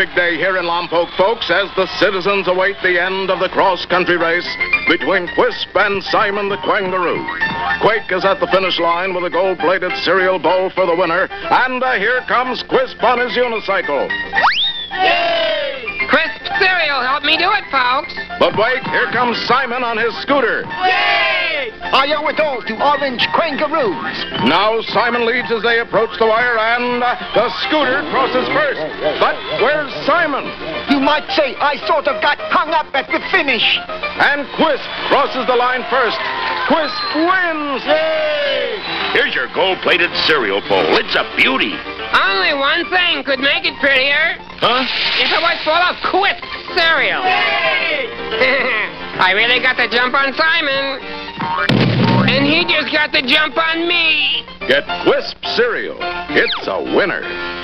big day here in Lompoc, folks, as the citizens await the end of the cross-country race between Quisp and Simon the Kangaroo. Quake is at the finish line with a gold-plated cereal bowl for the winner, and uh, here comes Quisp on his unicycle. Yay! Quisp cereal, help me do it, folks. But wait, here comes Simon on his scooter. I owe it all to orange Quangaroos. Now Simon leads as they approach the wire, and uh, the scooter crosses first. But where's Simon? You might say I sort of got hung up at the finish. And Quisp crosses the line first. Quisp wins! Yay! Here's your gold-plated cereal bowl. It's a beauty. Only one thing could make it prettier. Huh? If it was full of Quisp cereal. I really got the jump on Simon. And he just got the jump on me. Get Quisp cereal. It's a winner.